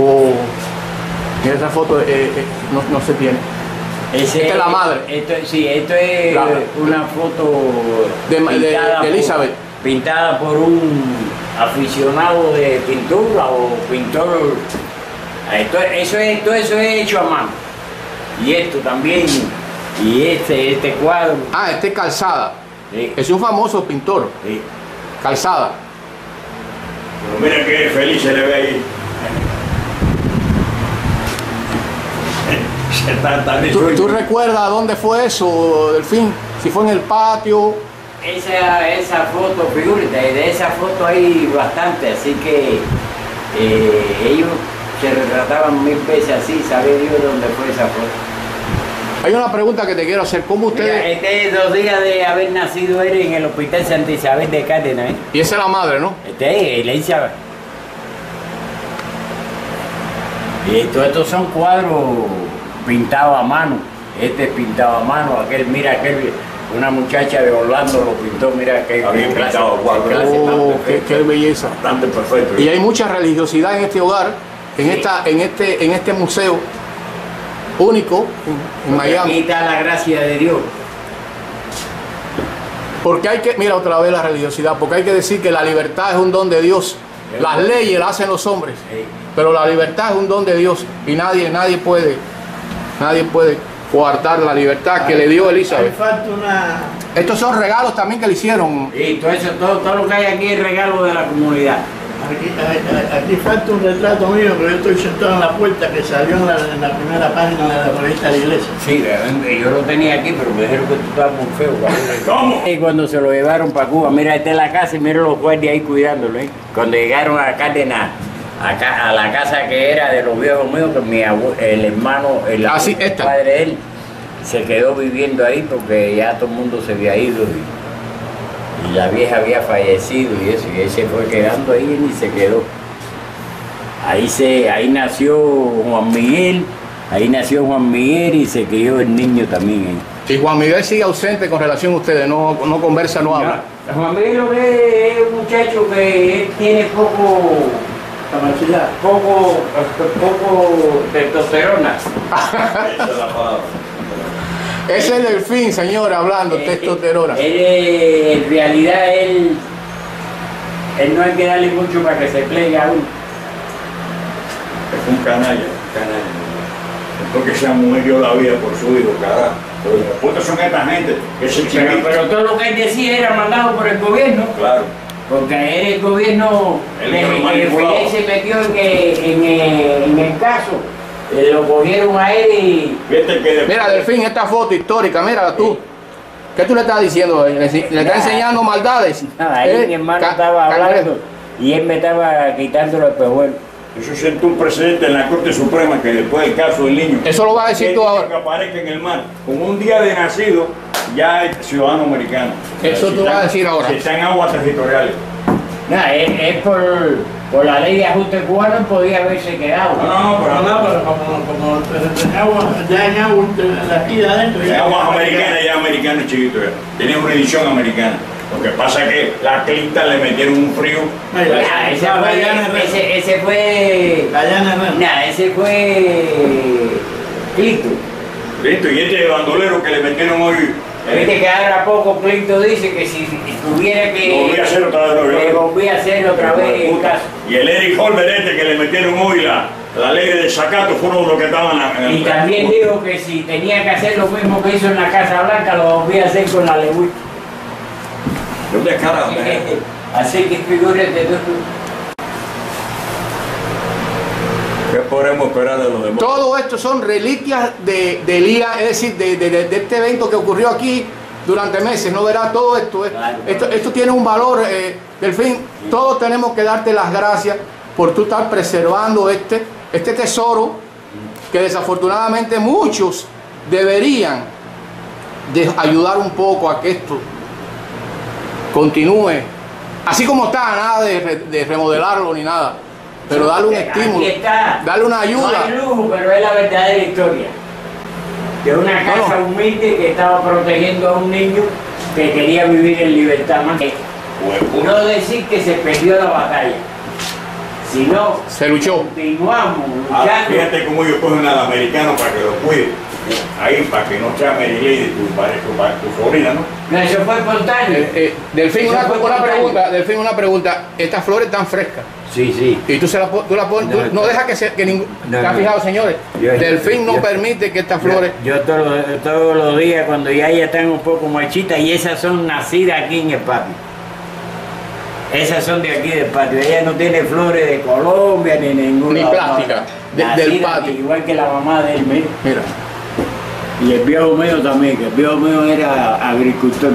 O mira esa foto eh, eh, no, no se tiene. Ese- Esta es la madre. Esto, sí, esto es La- una foto De- de- pintada de Elizabeth. Por, pintada por un aficionado de pintura o pintor. Esto, eso es, todo eso es hecho a mano. Y esto también. Y este, este cuadro. Ah, este es Calzada. Sí, Es un famoso pintor. sí. Calzada. Pero mira qué feliz se le ve ahí. Se está tan ¿Tú, tú recuerdas dónde fue eso, Delfín? Si fue en el patio. Esa, esa foto, figúrate, de esa foto hay bastante, así que eh, ellos se retrataban mil veces así, sabe Dios dónde fue esa foto. Hay una pregunta que te quiero hacer. ¿Cómo Mira, ustedes.? este es dos días de haber nacido él en el Hospital Santa Isabel de Cárdenas, ¿eh? Y esa es la madre, ¿no? Este es Elizabeth. Y todos estos son cuadros pintados a mano. Este es pintado a mano, aquel, mira, aquel, una muchacha de Orlando lo pintó, mira qué clase- pintado, Oh, qué, belleza. Bastante perfecto. Y hay mucha religiosidad en este hogar, en, Sí. esta, en, este, en este museo único en, en Porque Aquí Miami. está la gracia de Dios. Porque hay que, mira otra vez la religiosidad, porque hay que decir que la libertad es un don de Dios. Las leyes las hacen los hombres, Sí. pero la libertad es un don de Dios y nadie, nadie puede, nadie puede coartar la libertad que le dio Elizabeth. falta una. Estos son regalos también que le hicieron. Y todo eso, todo, todo lo que hay aquí es regalo de la comunidad. Aquí, falta un retrato mío, pero yo estoy sentado en la puerta que salió en la, en la primera página de la revista de la iglesia. Sí, realmente, yo lo tenía aquí, pero me dijeron que tú estabas muy feo. ¿Cómo? Y cuando se lo llevaron para Cuba, mira, esta es la casa y mira los guardias ahí cuidándolo. ¿eh? Cuando llegaron a Cárdenas, a, ca- a la casa que era de los viejos míos, que mi abue- el hermano, el Ah, sí, abuelo, el esta. padre de él, se quedó viviendo ahí porque ya todo el mundo se había ido. Y, y la vieja había fallecido y eso, y él se fue quedando ahí y se quedó. Ahí, se, ahí nació Juan Miguel, ahí nació Juan Miguel y se crió el niño también. ¿eh? Y Juan Miguel sigue ausente con relación a ustedes, no, no conversa, no habla. Juan Miguel lo que es un muchacho que tiene poco, Capacidad. poco, poco testosterona. Ese es el delfín, señor, hablando, Eh, testosterona. Él, eh, en realidad él, él no hay que darle mucho para que se plegue aún. Es un canalla. Porque esa mujer dio la vida por su hijo, carajo. Pero son esta gente que se pero todo lo que él decía era mandado por el gobierno. Claro. Porque él, el gobierno, manipulaba. él se metió en el, en el- en el caso, eh, lo cogieron a él y Mira, Delfín, esta foto histórica, mira tú. ¿Qué tú le estás diciendo? ¿Le, le está enseñando maldades? Nada, ahí ¿Eh? mi hermano Ca- estaba hablando y él me estaba quitando los pejuelos. Eso sentó un precedente en la Corte Suprema que después del caso del niño. Eso lo vas a decir tú ahora. Que aparezca en el mar. Con un día de nacido, ya es ciudadano americano. Eso Si tú está- vas a decir ahora. Si está en aguas territoriales. Nada, es, es por, por la ley de ajuste cubano podía haberse quedado. No, no, no, Pero no, pero como, como en agua, ya en agua, de aquí de adentro. En aguas americanas, ya americano chiquito. ya. Tiene jurisdicción americana. Lo que pasa es que la Clinton le metieron un frío. Nah, ese, fue, ese, ese fue. Nah, ese fue. Clito. Listo, y este bandolero que le metieron hoy. Viste que ahora poco Clito dice que si tuviera que. Volví a hacer otra vez que- volví a hacer otra vez el caso. Y el Eric Holber este que le metieron hoy la, la ley de desacato fueron los que estaban en el Y también dijo que si tenía que hacer lo mismo que hizo en la Casa Blanca, lo volvía a hacer con la Lewitt. ¿Dónde es carajo? eh? Así que figúrate tú. ¿Qué podemos esperar de los demás? Todo esto son reliquias de, de Elías, es decir, de, de- de- de este evento que ocurrió aquí durante meses. No verá todo esto. eh. Claro. Esto, esto tiene un valor, eh, Delfín. Todos tenemos que darte las gracias por tú estar preservando este, este tesoro que desafortunadamente muchos deberían de ayudar un poco a que esto continúe así como está, nada de remodelarlo ni nada, pero darle un estímulo, está. darle una No hay ayuda. lujo, pero es la verdadera historia. De una No, casa no. humilde que estaba protegiendo a un niño que quería vivir en libertad. Más no decir que se perdió la batalla. Si no, Se luchó. continuamos Ah, luchando. fíjate cómo ellos cogen al americano para que lo cuide. Ahí, para que no sea Mary Lady, tu, pare- tu, pa- tu sobrina, ¿no? No, eso fue espontáneo. Eh, eh, Delfín, una, fue una pregunta, Delfín, una pregunta. Estas flores están frescas. Sí, sí. Y tú, se la, tú la pones, tú No, no dejas que se. Que ningún, no, ¿Te has fijado, señores? Yo- Delfín no yo- permite que estas flores. Yo, yo todos, los- todos los días cuando ya ellas están un poco marchitas y esas son nacidas aquí en el patio. Esas son de aquí del patio. Ella no tiene flores de Colombia ni ninguna. Ni plástica, de- del Nacidas patio. Igual que la mamá de él, mira. Mira. Y el viejo mío también, que el viejo mío era agricultor.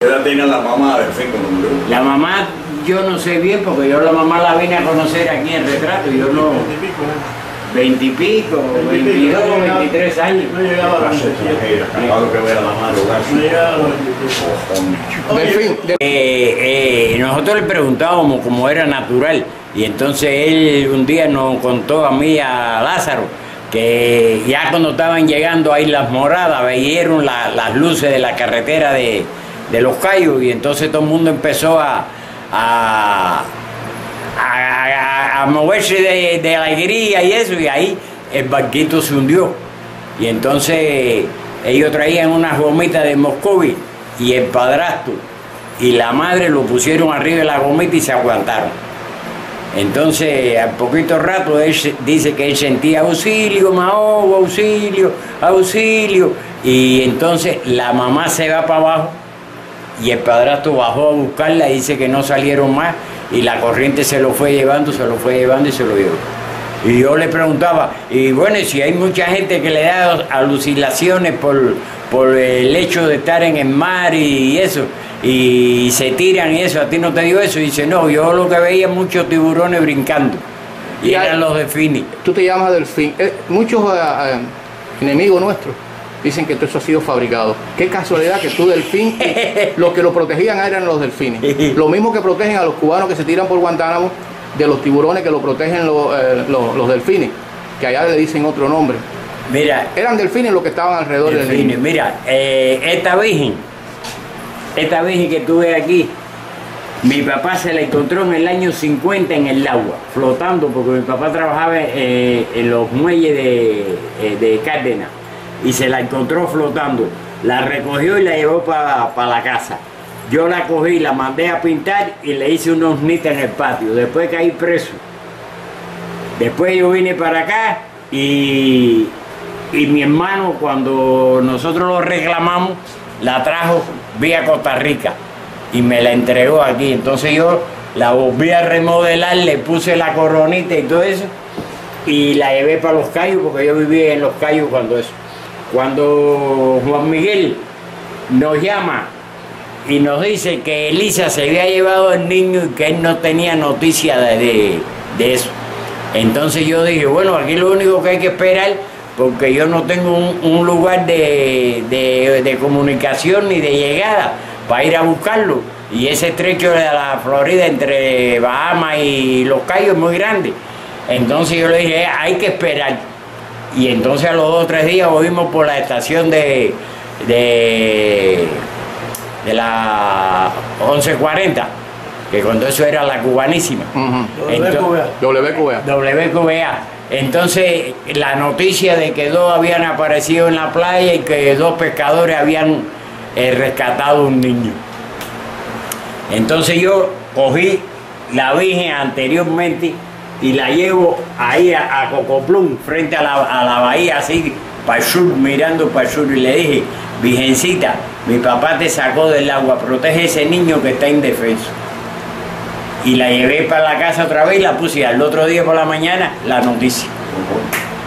¿Qué edad tenía la mamá del fin cuando? La mamá, yo no sé bien, porque yo la mamá la vine a conocer aquí en retrato. Yo no, Veintipico, ¿eh? veintipico, veintidós, veintitrés años. No llegaba a los Clase 27. extranjera, acabado que ver a la No llegaba a los 27. Cojones. Delfín, de- Eh, eh, nosotros le preguntábamos cómo era natural y entonces él un día nos contó a mí, a Lázaro, que ya cuando estaban llegando ahí las moradas, veían la- las luces de la carretera de, de los Cayos y entonces todo el mundo empezó a, a, a- a- a moverse de, de alegría y eso y ahí el barquito se hundió y entonces ellos traían unas gomitas de Moscovi y el padrastro y la madre lo pusieron arriba de la gomita y se aguantaron. Entonces, al poquito rato, él dice que él sentía auxilio, Mahogo, auxilio, auxilio. Y entonces la mamá se va para abajo y el padrastro bajó a buscarla dice que no salieron más y la corriente se lo fue llevando, se lo fue llevando y se lo llevó. Y yo le preguntaba, y bueno, si hay mucha gente que le da alucinaciones por, por el hecho de estar en el mar y eso, y se tiran y eso, ¿a ti no te dio eso? Y dice, no, yo lo que veía muchos tiburones brincando, y Y hay- eran los delfines. tú te llamas Delfín. Eh, muchos eh, eh, enemigos nuestros dicen que todo eso ha sido fabricado. Qué casualidad que tú, Delfín, los que lo protegían eran los delfines. Lo mismo que protegen a los cubanos que se tiran por Guantánamo, de los tiburones que lo protegen los, eh, los- los delfines, que allá le dicen otro nombre. Mira, Eran delfines los que estaban alrededor del delfines, niño. mira, eh, esta virgen, esta virgen que ves aquí, mi papá se la encontró en el año 50 en el agua, flotando, porque mi papá trabajaba eh, en los muelles de, eh, de Cárdenas y se la encontró flotando. La recogió y la llevó para la casa. Yo la cogí, la mandé a pintar y le hice unos nitas en el patio. Después caí preso. Después yo vine para acá y, y mi hermano cuando nosotros lo reclamamos, la trajo vía Costa Rica y me la entregó aquí. Entonces yo la volví a remodelar, le puse la coronita y todo eso y la llevé para los Cayos porque yo vivía en los Cayos cuando eso. Cuando Juan Miguel nos llama y nos dice que Elisa se había llevado al niño y que él no tenía noticia de, de- de eso. Entonces yo dije, bueno, aquí lo único que hay que esperar, porque yo no tengo un, un lugar de, de- de comunicación ni de llegada para ir a buscarlo. Y ese estrecho de la Florida entre Bahamas y Los Cayos es muy grande. Entonces yo le dije, hay que esperar. Y entonces a los dos o tres días volvimos por la estación de, de, de la 1140, que cuando eso era la cubanísima. Entonces- WQA. WQA. WQA. Entonces, la noticia de que dos habían aparecido en la playa y que dos pescadores habían eh, rescatado un niño. Entonces yo cogí la Virgen anteriormente y la llevo ahí a, Cocoplum, frente a la, a la bahía, así, para el sur, mirando para el sur, y le dije, Virgencita, mi papá te sacó del agua, protege ese niño que está indefenso. Y la llevé para la casa otra vez y la puse al otro día por la mañana la noticia.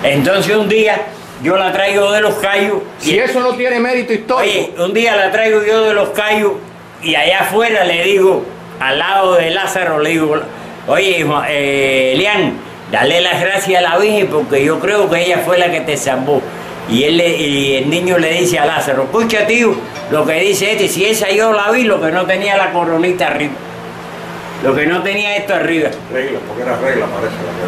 Entonces un día yo la traigo de los Cayos. y- Si eso no tiene mérito histórico, Oye, un día la traigo yo de los Cayos y allá afuera le digo, al lado de Lázaro, le digo, oye, eh, Elian, dale las gracias a la Virgen porque yo creo que ella fue la que te salvó. Y, él le- y el niño le dice a Lázaro, escucha tío, lo que dice este, si esa yo la vi, lo que no tenía la coronita arriba. Lo que no tenía esto arriba. Regla, porque era regla, parece. la que